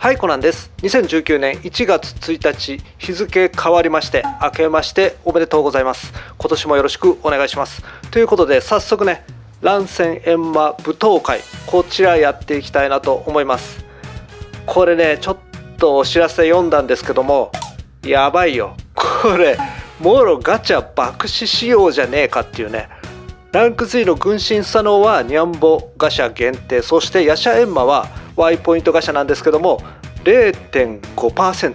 はいコナンです。2019年1月1日日付変わりまして明けましておめでとうございます。今年もよろしくお願いします。ということで早速ね乱戦閻魔舞踏会こちらやっていきたいなと思います。これねちょっとお知らせ読んだんですけどもやばいよ。これもろガチャ爆死仕様じゃねえかっていうね。ランク3の軍神佐野はニャンボガシャ限定そしてヤシャエンマは Y ポイントガシャなんですけども0.5%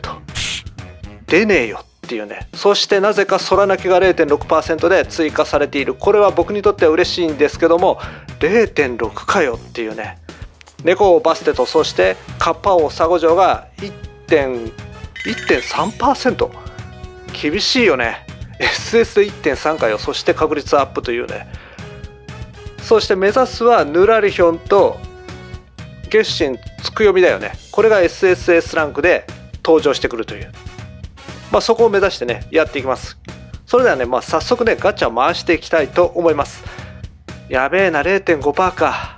出ねえよっていうね。そしてなぜか空泣きが0.6%で追加されている。これは僕にとっては嬉しいんですけども0.6かよっていうね。猫をバステとそしてカッパ王サゴジョウが1.3%厳しいよね。SS で1.3かよ。そして確率アップというね。そして目指すはヌラリヒョンと月神つくよみだよね。これが SSS ランクで登場してくるという。まあそこを目指してねやっていきます。それではねまあ早速ねガチャ回していきたいと思います。やべえな0.5%か。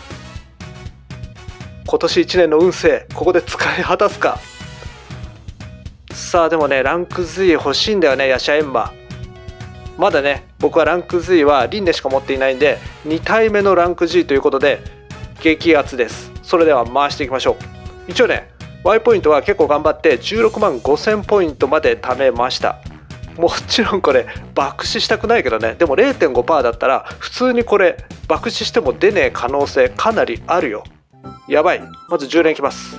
今年1年の運勢ここで使い果たすか。さあでもねランク Z 欲しいんだよねヤシャエンマ。まだね僕はランク Z はリンネしか持っていないんで2体目のランク G ということで激アツです。それでは回していきましょう。一応ね Y ポイントは結構頑張って16万5000ポイントまで貯めました。もちろんこれ爆死したくないけどね。でも0.5%だったら普通にこれ爆死しても出ねえ可能性かなりあるよ。やばい。まず10連いきます。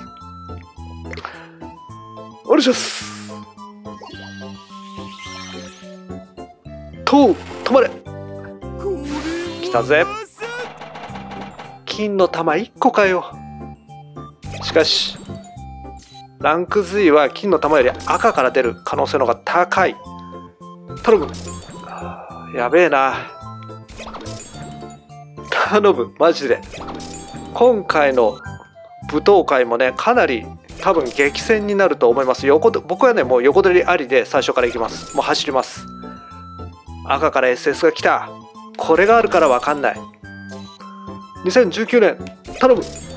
お願いします。とう止まれ。来たぜ。金の玉1個かよ。しかしランク Z は金の玉より赤から出る可能性の方が高い。頼む。やべえな。頼む。マジで。今回の舞踏会もねかなり多分激戦になると思います。横僕はねもう横取りありで最初から行きます。もう走ります。赤から SS が来た。これがあるから分かんない。2019年。頼む。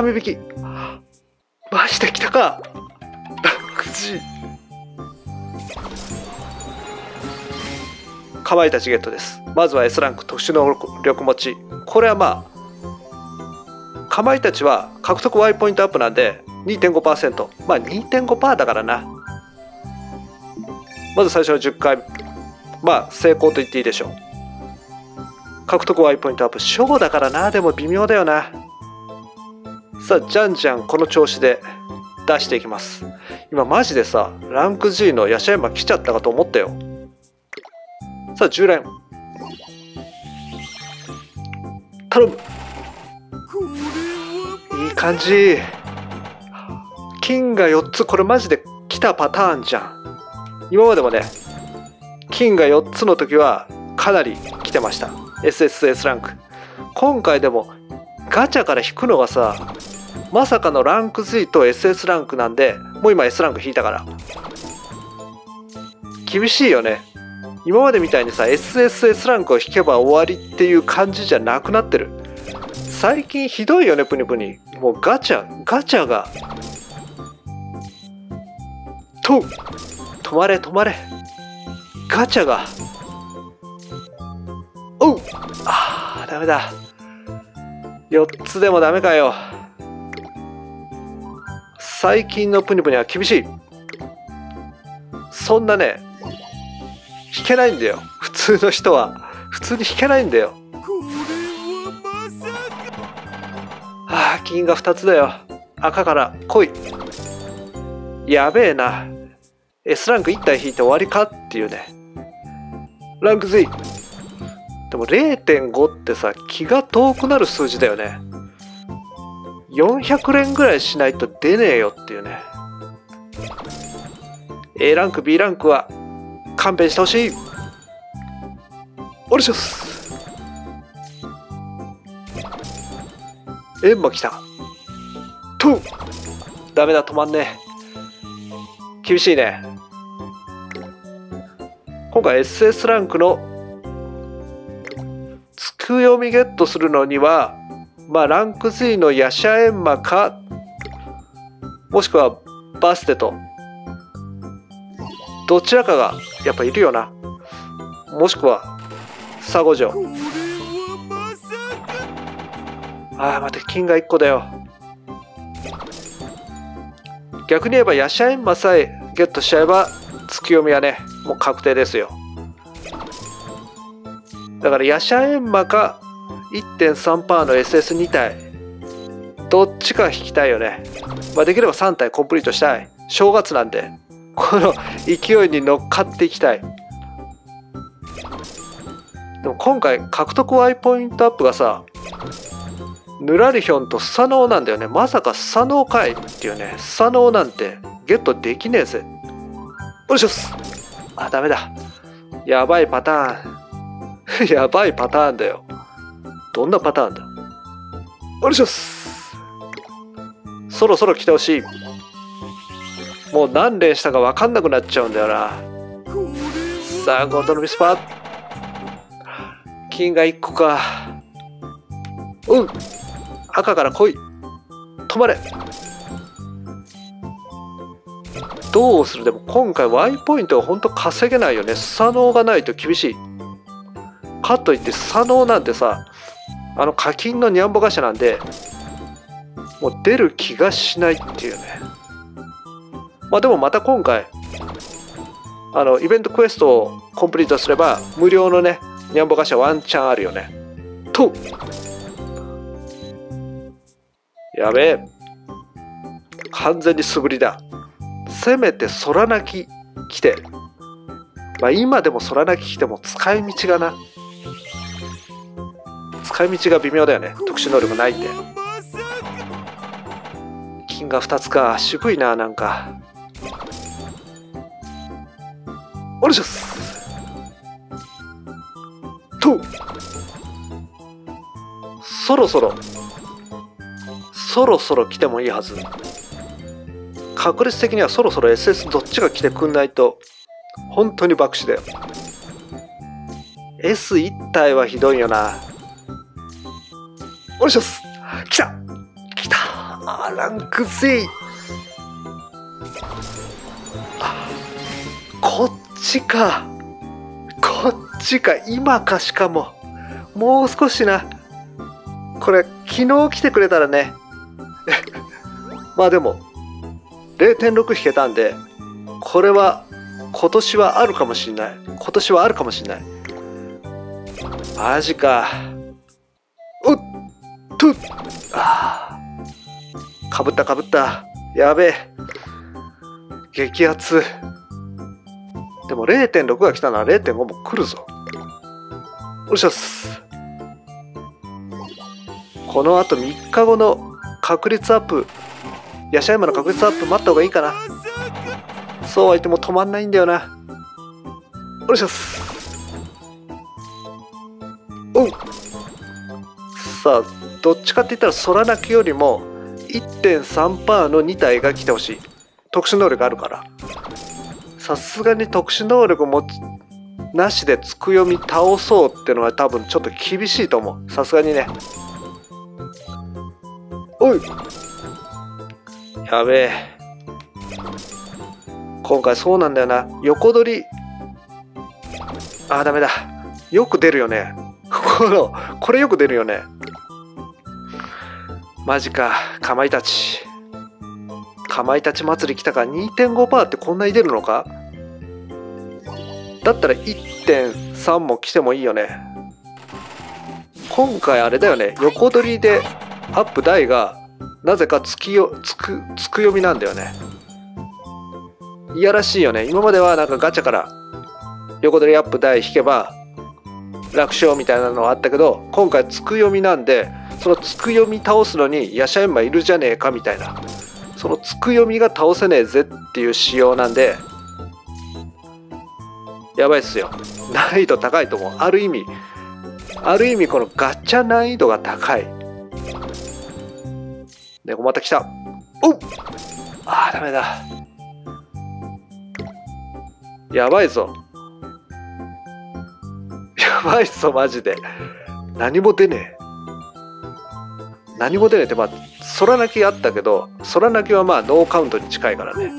紙引き。マジで来たか。ランク G かまいたちゲットです。まずは S ランク特殊能力持ち。これはまあかまいたちは獲得 Y ポイントアップなんで2.5%まあ2.5%だからな。まず最初の10回。まあ成功と言っていいでしょう。獲得 Y ポイントアップ。ショーだからな。でも微妙だよな。さあじゃんじゃんこの調子で出していきます。今マジでさランク G のヤシャヤマ来ちゃったかと思ったよ。さあ10連頼む。いい感じ。金が4つ。これマジで来たパターンじゃん。今までもね金が4つの時はかなり来てました。SSS ランク。今回でもガチャから引くのがさまさかのランク3と SS ランクなんでもう今 S ランク引いたから。厳しいよね。今までみたいにさ SSS ランクを引けば終わりっていう感じじゃなくなってる。最近ひどいよねプニプニもうガチャガチャが。と止まれ止まれ。ガチャが。おうあーダメだ。4つでもダメかよ。最近のプニプニは厳しい。そんなね引けないんだよ。普通の人は。普通に引けないんだよ。ああ金が2つだよ。赤から来い。やべえな。S ランク1体引いて終わりかっていうね。ランク Z でも0.5ってさ気が遠くなる数字だよね。400連ぐらいしないと出ねえよっていうね。A ランク B ランクは勘弁してほしい。お願いします。エンマ来た。とダメだ止まんねえ。厳しいね。今回 SS ランクのつく読みゲットするのにはまあランク3のヤシャエンマかもしくはバステと。どちらかがやっぱいるよな。もしくはサゴジョ。ああ待って金が1個だよ。逆に言えばヤシャエンマさえゲットしちゃえば月読みはねもう確定ですよ。だからヤシャエンマか1.3%の SS2 体どっちか引きたいよね、まあ、できれば3体コンプリートしたい。正月なんで。この勢いに乗っかっていきたい。でも今回獲得 Y ポイントアップがさヌラリヒョンとスサノオなんだよね。まさかスサノオかいっていうね。スサノオなんてゲットできねえぜ。よしょっす。あダメだ。やばいパターン。やばいパターンだよ。どんなパターンだ？よいしょっす。そろそろ来てほしい。もう何連したか分かんなくなっちゃうんだよな。さあゴールドのミスパー。金が1個か。うん。赤から来い。止まれ。どうする？でも今回 Y ポイントは本当稼げないよね。スサノーがないと厳しい。かといってスサノーなんてさあの課金のニャンボガシャなんでもう出る気がしないっていうね。まあでもまた今回あのイベントクエストをコンプリートすれば無料のねニャンボガシャワンチャンあるよね。と。やべえ。完全に素振りだ。せめて空泣き来て。まあ今でも空泣き来ても使い道がな。使い道が微妙だよね。特殊能力ないんで金が2つか。渋いななんか。お願いします。とそろそろそろそろ来てもいいはず。確率的にはそろそろ SS どっちが来てくんないと本当に爆死だよ。S1 体はひどいよな。お願いします。来た。来た。ランク C こっちか。こっちか。今かしかも。もう少しな。これ昨日来てくれたらね。まあでも0.6引けたんでこれは今年はあるかもしんない。今年はあるかもしんない。マジかとあかぶったかぶった。やべえ。激アツ。でも0.6が来たな。ら0.5も来るぞ。おっしゃっすこのあと3日後の確率アップ。ヤシャイマの確率アップ待った方がいいかな。そうは言っても止まんないんだよな。おっしゃっすおうさあどっちかって言ったら空泣きよりも1.3%の2体が来てほしい。特殊能力あるから。さすがに特殊能力もなしでつく読み倒そうってのは多分ちょっと厳しいと思う。さすがにね。おい。やべえ。今回そうなんだよな。横取り。あーダメだ。よく出るよね。このこれよく出るよね。マジか。かまいたち。かまいたち祭り来たか。2.5%ってこんなに出るのか？だったら1.3も来てもいいよね。今回あれだよね。横取りでアップ台がなぜか月よつくつく読みなんだよね。いやらしいよね。今まではなんかガチャから横取りアップ台引けば楽勝みたいなのはあったけど今回つく読みなんでそのつく読み倒すのにヤシャエンマいるじゃねえかみたいな。そのつく読みが倒せねえぜっていう仕様なんでやばいっすよ。難易度高いと思う。ある意味ある意味このガチャ難易度が高い。猫また来た。おっあーダメだ。やばいぞ。やばいぞマジで。何も出ねえ。何も出ねえってまあ空泣きあったけど空泣きはまあノーカウントに近いからね。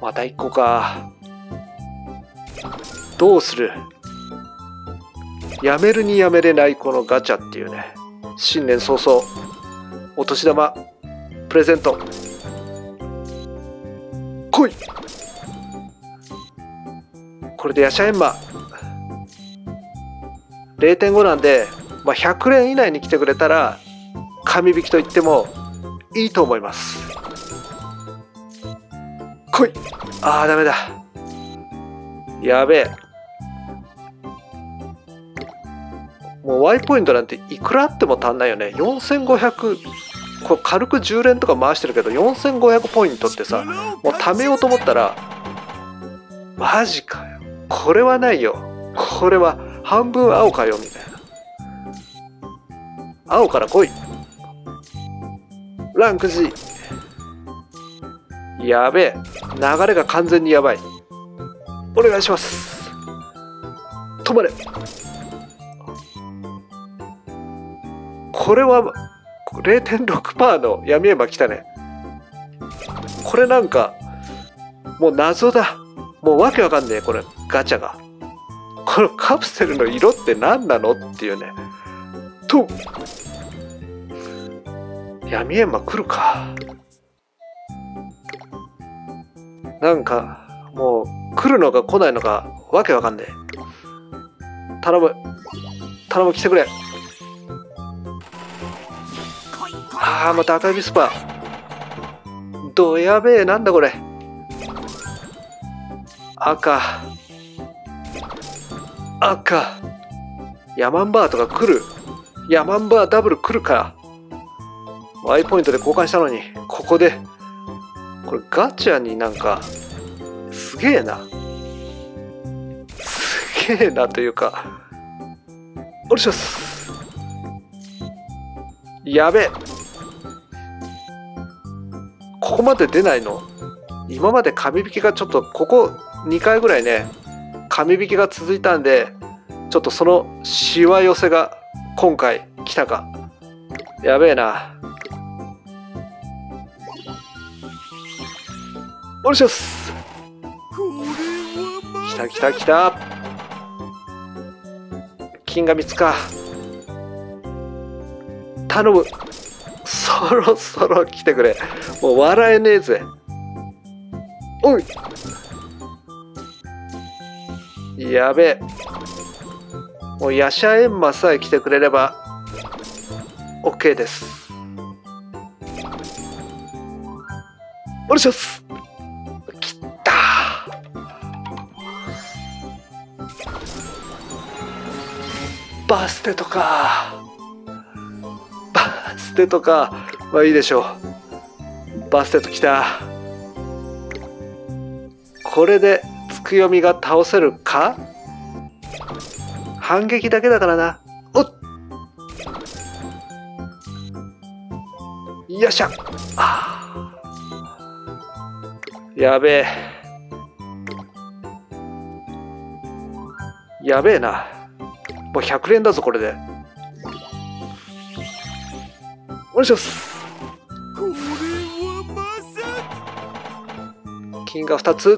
また1個か。どうする？やめるにやめれないこのガチャっていうね。新年早々お年玉プレゼント。来い！これでヤシャエンマ0.5なんで、まあ、100連以内に来てくれたら神引きと言ってもいいと思います。来い。あーダメだ。やべえ。もう Y ポイントなんていくらあっても足んないよね。4500これ軽く10連とか回してるけど4500ポイントってさもう貯めようと思ったらマジかよ。これはないよ。これは半分青かよみたいな。青から来い。ランク G やべえ。流れが完全にやばい。お願いします。止まれ。これは0.6%の闇エマ来たね。これなんかもう謎だ。もうわけわかんねえこれ。ガチャが。このカプセルの色って何なの？っていうね。と闇エマ来るか。なんかもう来るのか来ないのかわけわかんねえ。頼む。頼む来てくれ。ああまた赤いビスパ。ーどやべえなんだこれ。赤。赤。ヤマンバーとか来る。ヤマンバーダブル来るか Y ポイントで交換したのにここでこれガチャになんかすげえな。すげえなというかお願いします。やべえ。ここまで出ないの。今まで紙引きがちょっとここ2回ぐらいね紙引きが続いたんでちょっとそのしわ寄せが今回来たか。やべえな。お願いします。来た来た来た。金が3つか。頼む。そろそろ来てくれ。もう笑えねえぜ。おい。やべえ。もうヤシャエンマさえ来てくれれば OK です。お願いします。バステとか。バステとか。まあいいでしょう。バステと来た。これでつくよみが倒せるか？反撃だけだからな。おっ。よっしゃ。あやべえ。やべえな。もう100連だぞこれで。お願いします。金が2つ。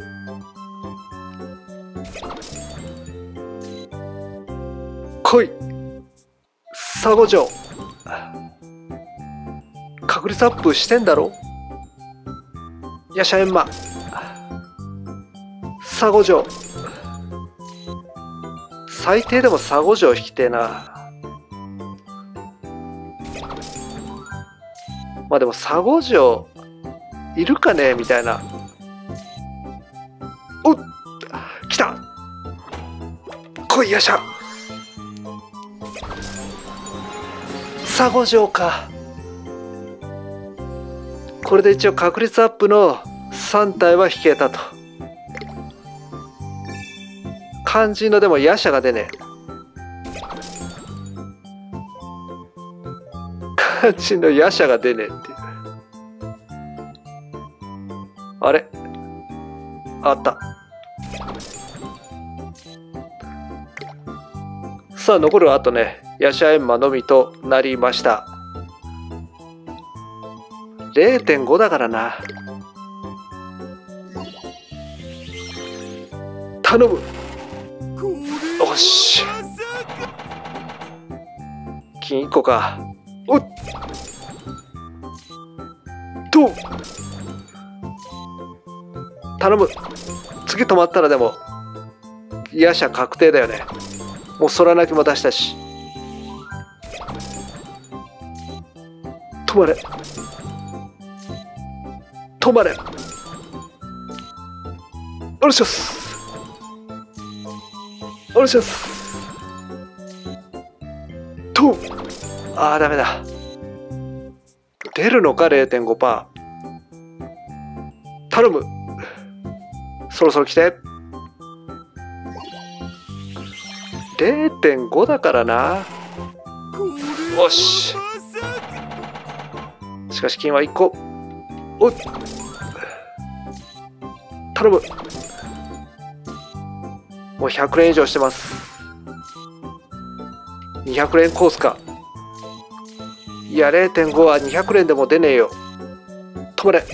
来い。佐護城確率アップしてんだろ。ヤシャエンマ。佐護城最低でも佐護城引きてえな。まあでも佐護城いるかねみたいな。おっ来た。来いヤシャ佐護城か。これで一応確率アップの3体は引けたと。肝心のでも夜叉が出ねえ。肝心の夜叉が出ねえって。あれ？あった。さあ残るはあとね。ヤシャエンマのみとなりました。0.5だからな。頼む。よし。金1個か。おっ。と頼む。次止まったらでもヤシャ確定だよね。もう空泣きも出したし。止まれ。止まれ。お願いし。ますお願いします。とああダメだ。出るのか？0.5%頼む。そろそろ来て。0.5だからな。よし。しかし金は1個。おっ頼む。もう100連以上してます。200連コースか。いや0.5は200連でも出ねえよ。止まれ。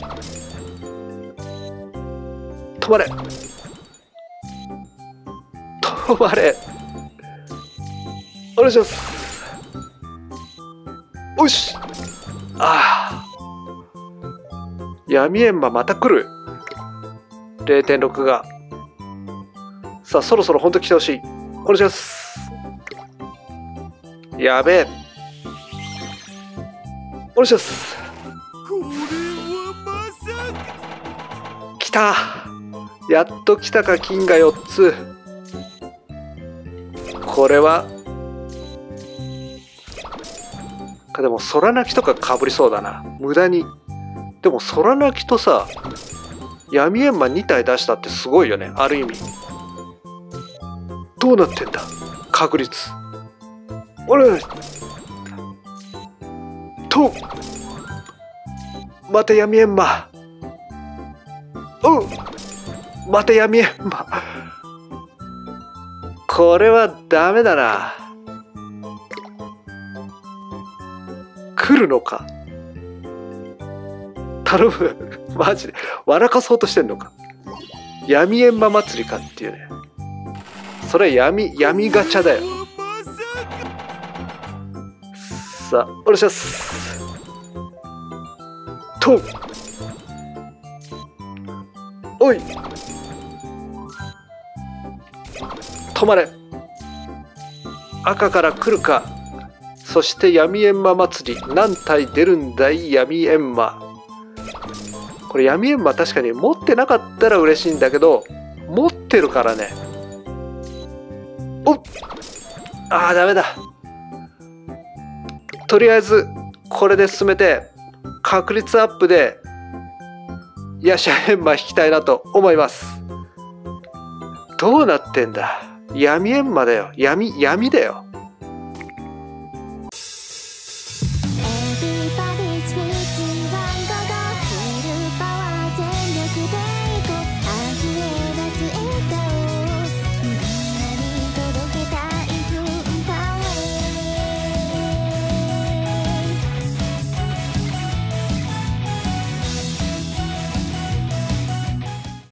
止まれ。止まれ。お願いします。よし。ああ闇エンマまた来る。0.6が。さあそろそろ本当来てほしい。お願いします。やべえ。お願いします。来た。やっと来たか金が4つ。これはかでも空泣きとかかぶりそうだな。無駄に。でも空泣きとさ闇閻魔2体出したってすごいよね。ある意味。どうなってんだ？確率。俺とまた闇閻魔うんまた闇閻魔これはダメだな。来るのか？頼む。マジで。笑かそうとしてんのか？闇閻魔祭りかっていうね。それ闇闇ガチャだよ。さあお願いします。とおい。止まれ。赤から来るか。そして闇閻魔祭り。何体出るんだい？闇閻魔これ闇閻魔確かに持ってなかったら嬉しいんだけど持ってるからね。おっ。ああダメだ。とりあえずこれで進めて確率アップでヤシャヘンマ引きたいなと思います。どうなってんだ？闇エンマだよ。闇闇だよ。